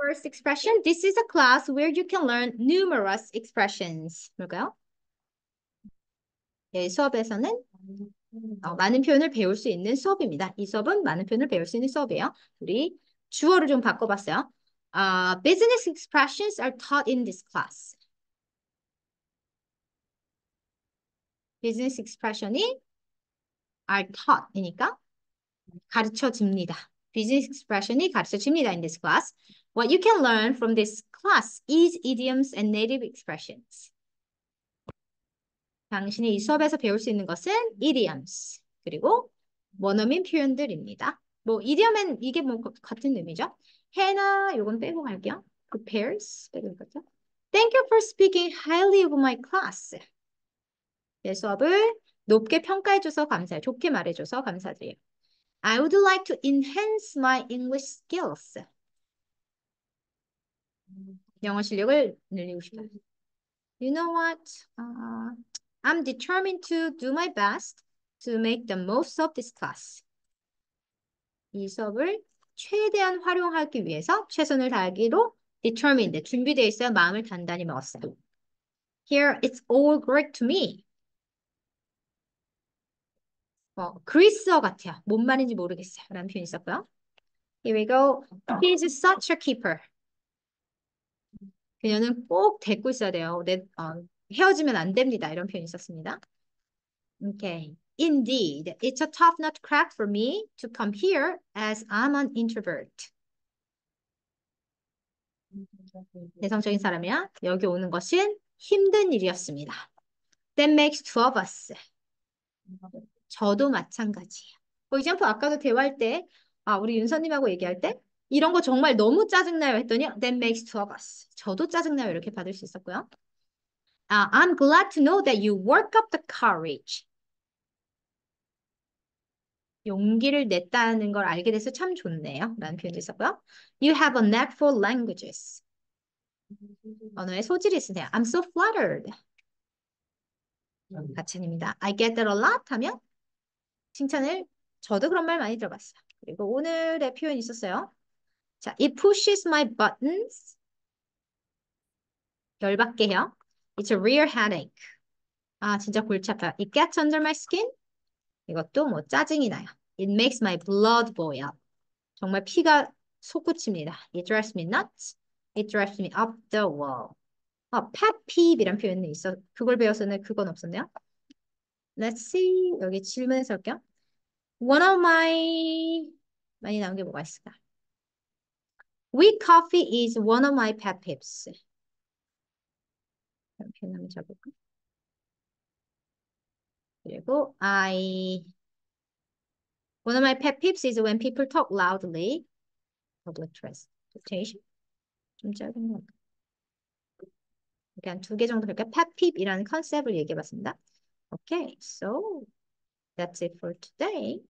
First expression. This is a class where you can learn numerous expressions. 뭘까요? 네, 수업에서는 어, 많은 표현을 배울 수 있는 수업입니다. 이 수업은 많은 표현을 배울 수 있는 수업이에요. 우리 주어를 좀 바꿔봤어요. Uh, business expressions are taught in this class. business expression이 are taught이니까 가르쳐집니다. business expression이 가르쳐집니다 in this class. What you can learn from this class is idioms and native expressions. 당신이 이 수업에서 배울 수 있는 것은 idioms 그리고 원어민 표현들입니다. 뭐 idiom은 이게 뭐 같은 의미죠. 해나 요건 빼고 갈게요. prepares 빼고 갈죠. Thank you for speaking highly of my class. 내 수업을 높게 평가해줘서 감사해요. 좋게 말해줘서 감사드려요. I would like to enhance my English skills. 영어 실력을 늘리고 싶어요. You know what? Uh, I'm determined to do my best to make the most of this class. 이 수업을 최대한 활용하기 위해서 최선을 다하기로 determined, 준비되어 있어요. 마음을 단단히 먹었어요. Here, it's all great to me. 어, 그리스어 같아요. 뭔 말인지 모르겠어요. 라는 표현이 있었고요. Here we go. He's such a keeper. 그녀는 꼭 데리고 있어야 돼요. 내, 어, 헤어지면 안 됩니다. 이런 표현이 있었습니다. Okay. Indeed, it's a tough nut crack for me to come here as I'm an introvert. 내성적인 사람이야. 여기 오는 것은 힘든 일이었습니다. That makes two of us. 저도 마찬가지예요. For example, 아까도 대화할 때, 아, 우리 윤서님하고 얘기할 때, 이런 거 정말 너무 짜증나요 했더니, that makes two of us. 저도 짜증나요. 이렇게 받을 수 있었고요. Uh, I'm glad to know that you work up the courage. 용기를 냈다는 걸 알게 돼서 참 좋네요. 라는 표현도 있었고요. You have a knack for languages. 언어에 소질이 있으세요. I'm so flattered. 가찬입니다. I get that a lot 하면 칭찬을 저도 그런 말 많이 들어봤어요. 그리고 오늘의 표현이 있었어요. 자, it pushes my buttons. 열받게 해요. It's a real headache. 아, 진짜 골치 아파요. It gets under my skin. 이것도 뭐 짜증이 나요. It makes my blood boil. 정말 피가 솟구칩니다. It drives me nuts. It drives me up the wall. 어, pet peeve이란 표현이 있어. 그걸 배웠었는데 그건 없었네요. Let's see. 여기 질문에서 할게요. One of my 많이 나온 게 뭐가 있을까? Weak coffee is one of my pet peeves. 표현 한번 잡을까? 그리고 I one of my pet peeves is when people talk loudly. Public transportation. 좀 짧은 것 같아요. 그러니까 두개 정도 그러니까 pet peeve이라는 컨셉을 얘기해봤습니다. Okay, so that's it for today.